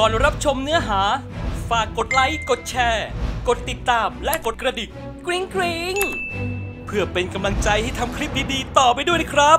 ก่อนรับชมเนื้อหา ฝากกดไลค์ กดแชร์ กดติดตามและกดกระดิ่งกริ๊งกริ๊งเพื่อเป็นกำลังใจให้ทำคลิปดีๆ ต่อไปด้วยนะครับ